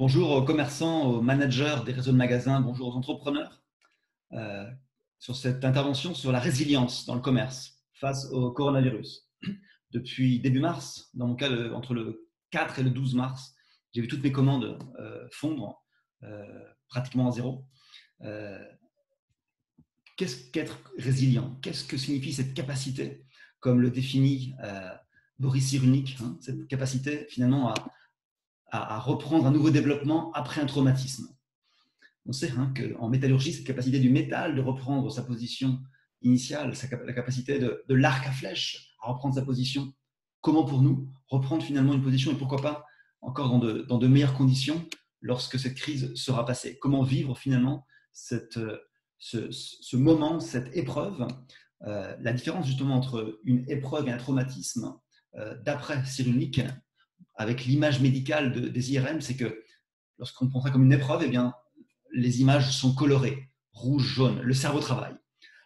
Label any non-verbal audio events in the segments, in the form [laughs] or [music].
Bonjour aux commerçants, aux managers des réseaux de magasins, bonjour aux entrepreneurs. Euh, sur cette intervention sur la résilience dans le commerce face au coronavirus. [clears throat] Depuis début mars, dans mon cas, entre le 4 et le 12 mars, j'ai vu toutes mes commandes euh, fondre euh, pratiquement à zéro. Qu'est-ce qu'être résilient? Qu'est-ce que signifie cette capacité, comme le définit Boris Cyrulnik, hein, cette capacité finalement à à, reprendre un nouveau développement après un traumatisme. On sait hein, qu'en métallurgie, cette capacité du métal de reprendre sa position initiale, la capacité de, l'arc à flèche à reprendre sa position, comment pour nous reprendre finalement une position et pourquoi pas encore dans de, meilleures conditions lorsque cette crise sera passée? Comment vivre finalement ce, moment, cette épreuve euh, La différence justement entre une épreuve et un traumatisme euh, d'après Cyrulnik, avec l'image médicale des IRM, c'est que lorsqu'on prend ça comme une épreuve, eh bien, les images sont colorées, rouge, jaune, le cerveau travaille.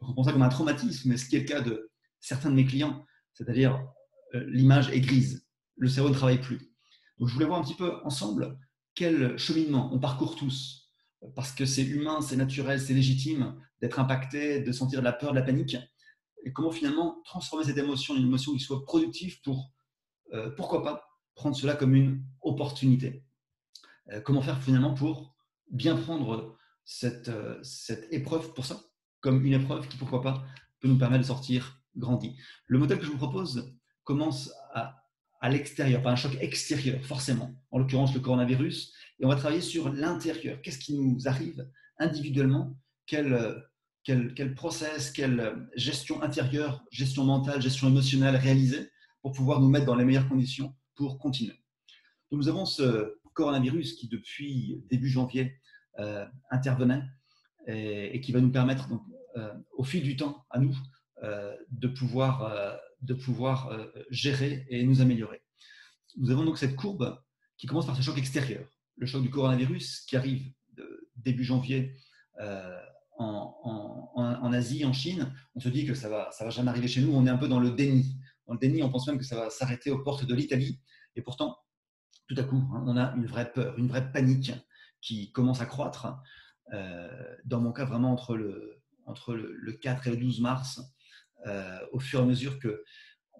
on prend ça comme un traumatisme, ce qui est le cas de certains de mes clients, c'est-à-dire euh, l'image est grise, le cerveau ne travaille plus. Donc je voulais voir un petit peu ensemble quel cheminement on parcourt tous, parce que c'est humain, c'est naturel, c'est légitime d'être impacté, de sentir de la peur, de la panique, et comment finalement transformer cette émotion en une émotion qui soit productive pour, euh, pourquoi pas, prendre cela comme une opportunité. Euh, comment faire finalement pour bien prendre cette, euh, cette épreuve pour ça, comme une épreuve qui, pourquoi pas, peut nous permettre de sortir grandi. Le modèle que je vous propose commence à, à l'extérieur, pas un choc extérieur, forcément, en l'occurrence le coronavirus, et on va travailler sur l'intérieur. Qu'est-ce qui nous arrive individuellement? Quel, quel, quel process, quelle gestion intérieure, gestion mentale, gestion émotionnelle réaliser pour pouvoir nous mettre dans les meilleures conditions pour continuer. nous avons ce coronavirus qui, depuis début janvier, euh, intervenait et, qui va nous permettre, euh, au fil du temps, à nous, euh, de pouvoir, gérer et nous améliorer. Nous avons donc cette courbe qui commence par ce choc extérieur, le choc du coronavirus qui arrive début janvier en, en, Asie, en Chine. On se dit que ça va, ça va jamais arriver chez nous. On est un peu dans le déni. Dans le déni, on pense même que ça va s'arrêter aux portes de l'Italie. Et pourtant, tout à coup, hein, on a une vraie peur, une vraie panique qui commence à croître. Euh, dans mon cas, vraiment entre le, entre le, 4 et le 12 mars, euh, au fur et à mesure que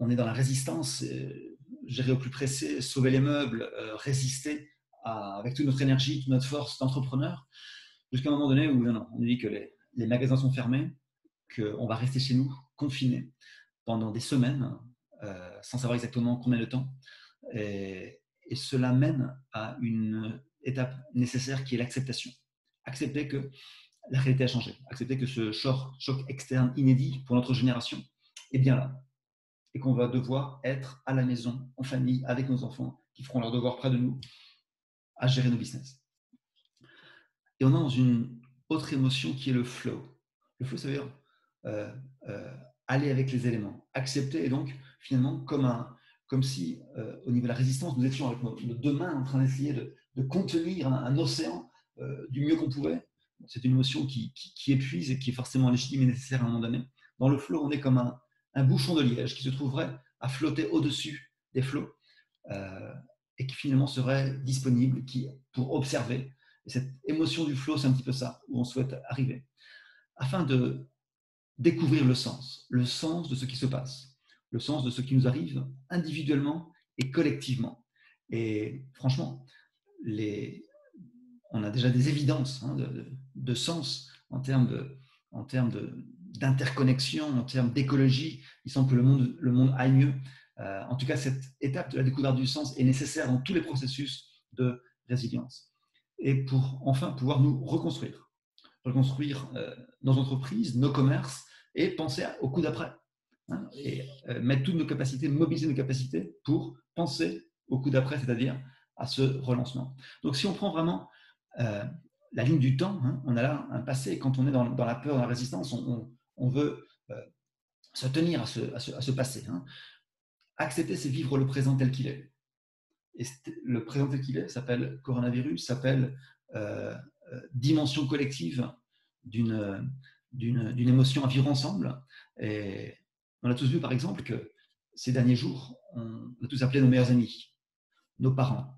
on est dans la résistance, euh, gérer au plus pressé, sauver les meubles, résister avec toute notre énergie, toute notre force d'entrepreneur, jusqu'à un moment donné où on nous dit que les, les magasins sont fermés, qu'on va rester chez nous, confinés, pendant des semaines, sans savoir exactement combien de temps. Et, cela mène à une étape nécessaire qui est l'acceptation. Accepter que la réalité a changé, accepter que ce choc, choc externe inédit pour notre génération est bien là et qu'on va devoir être à la maison, en famille, avec nos enfants qui feront leur devoir près de nous, à gérer nos business. Et on est dans une autre émotion qui est le flow. Le flow, ça veut dire euh, euh, aller avec les éléments, accepter et donc finalement comme un, comme si, euh, au niveau de la résistance, nous étions avec nos, deux mains en train d'essayer de, contenir un, océan euh, du mieux qu'on pouvait. C'est une émotion qui, épuise et qui est forcément légitime et nécessaire à un moment donné. Dans le flot, on est comme un, bouchon de liège qui se trouverait à flotter au-dessus des flots euh, et qui finalement serait disponible qui, pour observer. Et cette émotion du flot, c'est un petit peu ça, où on souhaite arriver. Afin de découvrir le sens, le sens de ce qui se passe le sens de ce qui nous arrive individuellement et collectivement. Et franchement, on a déjà des évidences hein, de, sens en termes d'interconnexion, en termes d'écologie. Il semble que le monde, le monde aille mieux. Euh, en tout cas, cette étape de la découverte du sens est nécessaire dans tous les processus de résilience. Et pour enfin pouvoir nous reconstruire, reconstruire euh, nos entreprises, nos commerces et penser au coup d'après. Hein, et euh, mettre toutes nos capacités, mobiliser nos capacités pour penser au coup d'après, c'est-à-dire à ce relancement. Donc si on prend vraiment euh, la ligne du temps, hein, on a là un passé, quand on est dans, la peur, dans la résistance, on, veut euh, se tenir à ce, passé. Hein. Accepter, c'est vivre le présent tel qu'il est. Et le présent tel qu'il est s'appelle coronavirus, s'appelle dimension collective d'une émotion à vivre ensemble. On a tous vu, par exemple, que ces derniers jours, on a tous appelé nos meilleurs amis, nos parents.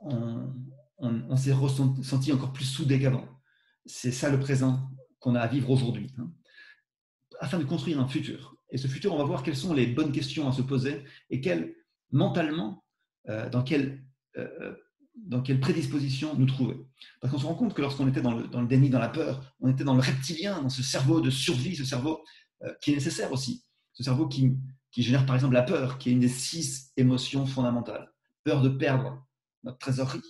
On, s'est ressenti encore plus soudé qu'avant. C'est ça le présent qu'on a à vivre aujourd'hui, hein. afin de construire un futur. Et ce futur, on va voir quelles sont les bonnes questions à se poser et quelles, mentalement, euh, dans, quelle, euh, dans quelle prédisposition nous trouver. Parce qu'on se rend compte que lorsqu'on était dans le, dans le, déni, dans la peur, on était dans le reptilien, dans ce cerveau de survie, ce cerveau euh, qui est nécessaire aussi, ce cerveau qui, génère par exemple la peur, qui est une des six émotions fondamentales. Peur de perdre notre trésorerie,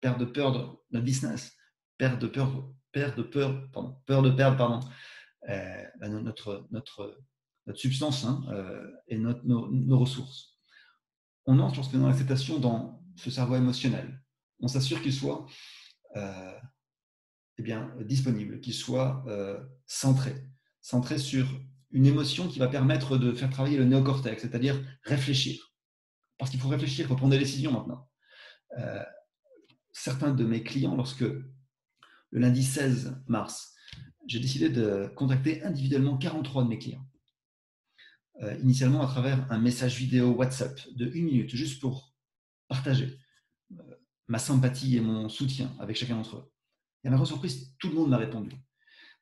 peur de perdre notre business, peur de peur, de peur, de perdre pardon, euh, bah, notre, notre, notre substance hein, euh, et nos, ressources. On entre lorsque dans l'acceptation dans ce cerveau émotionnel. On s'assure qu'il soit euh, eh bien, disponible, qu'il soit centré, centré sur une émotion qui va permettre de faire travailler le néocortex, c'est-à-dire réfléchir. Parce qu'il faut réfléchir, il faut prendre des décisions maintenant certains de mes clients, lorsque le lundi 16 mars, j'ai décidé de contacter individuellement 43 de mes clients. Euh, initialement à travers un message vidéo WhatsApp de une minute, juste pour partager euh, ma sympathie et mon soutien avec chacun d'entre eux. Et à ma grande surprise, tout le monde m'a répondu.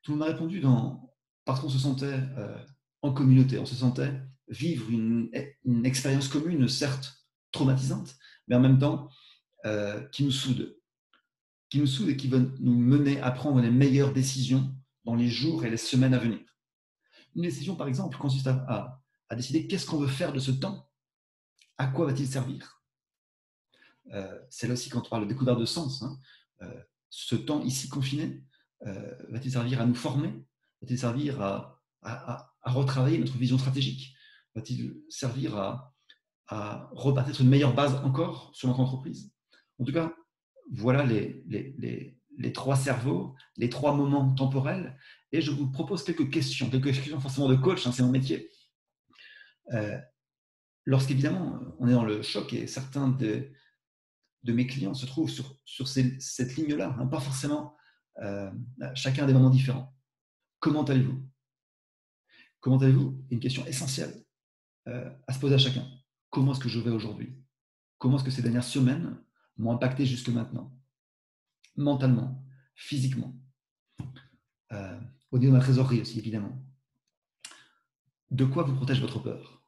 Tout le monde m'a répondu dans, parce qu'on se sentait euh, en communauté, on se sentait vivre une, expérience commune, certes traumatisante, mais en même temps euh, qui nous soude, qui nous soude et qui va nous mener à prendre les meilleures décisions dans les jours et les semaines à venir. Une décision, par exemple, consiste à, décider qu'est-ce qu'on veut faire de ce temps, à quoi va-t-il servir? Euh, c'est là aussi quand on parle de découverte de sens. Hein. Ce temps ici confiné va-t-il servir à nous former? Va-t-il servir à, retravailler notre vision stratégique? Va-t-il servir à, à une meilleure base encore sur notre entreprise? En tout cas, voilà les, trois cerveaux, les trois moments temporels. Et je vous propose quelques questions, quelques questions forcément de coach, hein, c'est mon métier. Euh, Lorsqu'évidemment, on est dans le choc et certains de, mes clients se trouvent sur, cette ligne-là, hein, pas forcément euh, chacun des moments différents. Comment allez-vous? Comment allez-vous? Une question essentielle euh, à se poser à chacun. Comment est-ce que je vais aujourd'hui? Comment est-ce que ces dernières semaines m'ont impacté jusque maintenant, mentalement, physiquement, euh, au niveau de ma trésorerie aussi, évidemment. De quoi vous protège votre peur?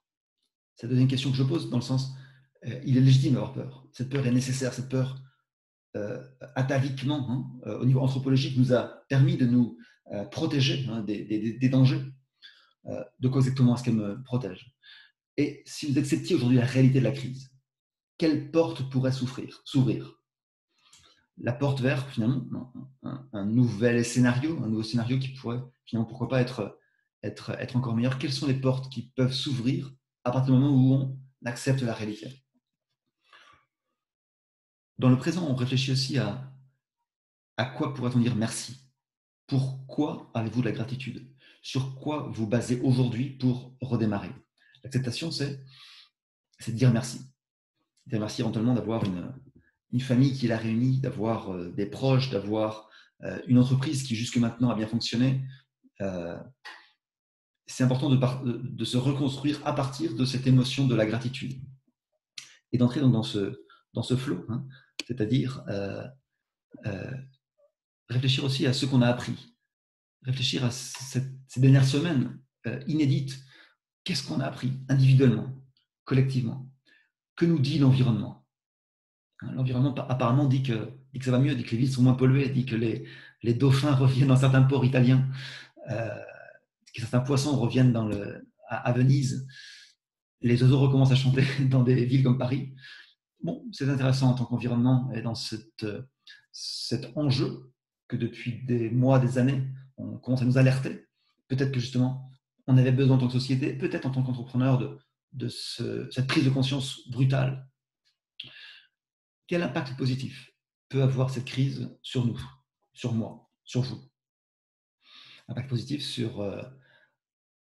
C'est la deuxième question que je pose, dans le sens, euh, il est légitime d'avoir peur. Cette peur est nécessaire, cette peur, euh, ataviquement, hein, au niveau anthropologique, nous a permis de nous protéger hein, des, dangers. de quoi exactement est-ce qu'elle me protège Et si vous acceptiez aujourd'hui la réalité de la crise, quelle porte pourrait s'ouvrir? La porte vers finalement un, nouvel scénario, un nouveau scénario qui pourrait finalement pourquoi pas être, être encore meilleur. Quelles sont les portes qui peuvent s'ouvrir à partir du moment où on accepte la réalité? Dans le présent, on réfléchit aussi à à quoi pourrait-on dire merci? Pourquoi avez-vous de la gratitude? Sur quoi vous basez aujourd'hui pour redémarrer? L'acceptation, c'est dire merci merci éventuellement d'avoir une, famille qui l'a réunie, d'avoir euh, des proches, d'avoir euh, une entreprise qui jusque maintenant a bien fonctionné. Euh, c'est important de, de, se reconstruire à partir de cette émotion de la gratitude et d'entrer dans ce, dans flot, hein. c'est-à-dire réfléchir aussi à ce qu'on a appris, réfléchir à ces dernières semaines inédites. Qu'est-ce qu'on a appris individuellement, collectivement que nous dit l'environnement hein, L'environnement apparemment dit que, ça va mieux, dit que les villes sont moins polluées, dit que les, dauphins [laughs] reviennent dans certains ports italiens, euh, que certains poissons reviennent à, Venise, les oiseaux recommencent à chanter [laughs] dans des villes comme Paris. Bon, c'est intéressant en tant qu'environnement et dans cette, cet enjeu que depuis des mois, des années, on commence à nous alerter. Peut-être que justement, on avait besoin en tant que société, peut-être en tant qu'entrepreneur, de, cette prise de conscience brutale. Quel impact positif peut avoir cette crise sur nous, sur moi, sur vous? Impact positif sur euh,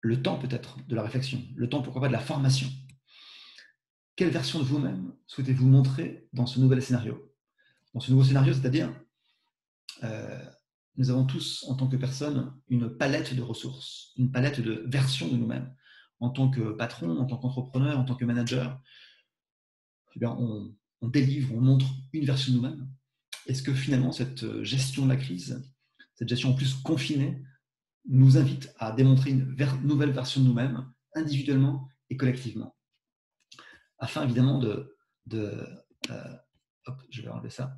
le temps peut-être de la réflexion, le temps pourquoi pas de la formation. Quelle version de vous-même souhaitez-vous montrer dans ce nouvel scénario? Dans ce nouveau scénario, c'est-à-dire, euh, nous avons tous, en tant que personne, une palette de ressources, une palette de versions de nous-mêmes. En tant que patron, en tant qu'entrepreneur, en tant que manager, eh on, délivre, on montre une version de nous-mêmes. est-ce que finalement cette gestion de la crise, cette gestion en plus confinée, nous invite à démontrer une nouvelle version de nous-mêmes, individuellement et collectivement, afin évidemment de, euh, je vais enlever ça,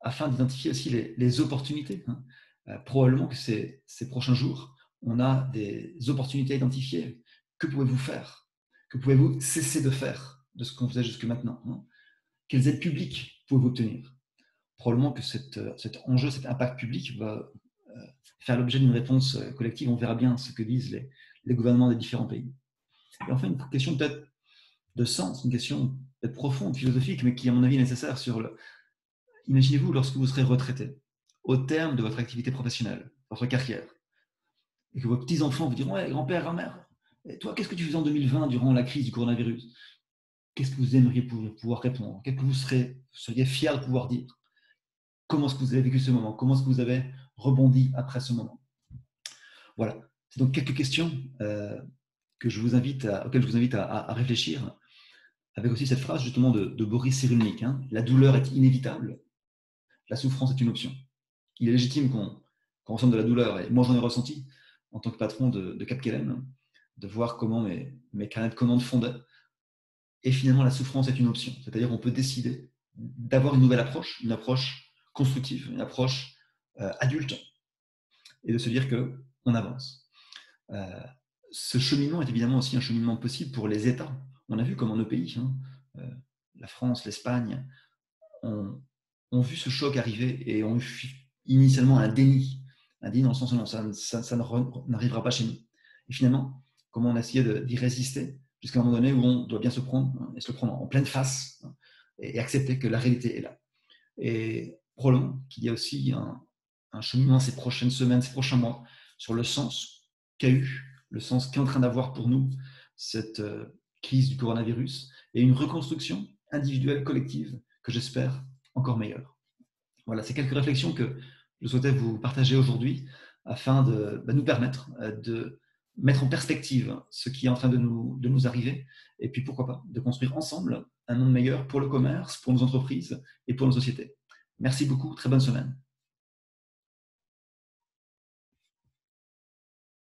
afin d'identifier aussi les, opportunités. Hein. Euh, probablement que ces, prochains jours, on a des opportunités à identifier. Que pouvez-vous faire? Que pouvez-vous cesser de faire de ce qu'on faisait jusque maintenant hein? Quelles aides publiques pouvez-vous obtenir? Probablement que cet enjeu, cet impact public va euh, faire l'objet d'une réponse euh, collective. On verra bien ce que disent les, les gouvernements des différents pays. Et enfin, une question peut-être de sens, une question peut-être profonde, philosophique, mais qui, à mon avis, est nécessaire sur le. Imaginez-vous lorsque vous serez retraité, au terme de votre activité professionnelle, votre carrière, et que vos petits-enfants vous diront grand-père, grand-mère, toi, qu'est-ce que tu faisais en 2020 durant la crise du coronavirus? Qu'est-ce que vous aimeriez pouvoir répondre? Qu'est-ce que vous seriez fier de pouvoir dire? Comment est-ce que vous avez vécu ce moment? Comment est-ce que vous avez rebondi après ce moment? Voilà. C'est donc quelques questions euh, que je vous invite auxquelles je vous invite à, réfléchir, avec aussi cette phrase justement de, Boris Cyrulnik hein. La douleur est inévitable, la souffrance est une option. Il est légitime qu'on ressente de la douleur, et moi j'en ai ressenti en tant que patron de, de Capquelen, de voir comment mes, mes carnets de commandes fondaient. Et finalement, la souffrance est une option. C'est-à-dire qu'on peut décider d'avoir une nouvelle approche, une approche constructive, une approche euh, adulte, et de se dire qu'on avance. Euh, ce cheminement est évidemment aussi un cheminement possible pour les États. On a vu comment nos pays, hein, euh, la France, l'Espagne, ont, ont, vu ce choc arriver et ont eu initialement un déni. Un déni dans le sens où non, ça, n'arrivera pas chez nous. Et finalement, comment on a essayé d'y résister jusqu'à un moment donné où on doit bien se prendre hein, et se le prendre en pleine face hein, et accepter que la réalité est là. Et probablement qu'il y a aussi un, un cheminement ces prochaines semaines, ces prochains mois sur le sens qu'a eu, le sens qu'est en train d'avoir pour nous cette euh, crise du coronavirus et une reconstruction individuelle, collective, que j'espère encore. Voilà, c'est quelques réflexions que je souhaitais vous partager aujourd'hui afin de bah, nous permettre euh, de mettre en perspective ce qui est en train de nous arriver, et puis pourquoi pas, de construire ensemble un monde meilleur pour le commerce, pour nos entreprises et pour nos sociétés. Merci beaucoup, très bonne semaine.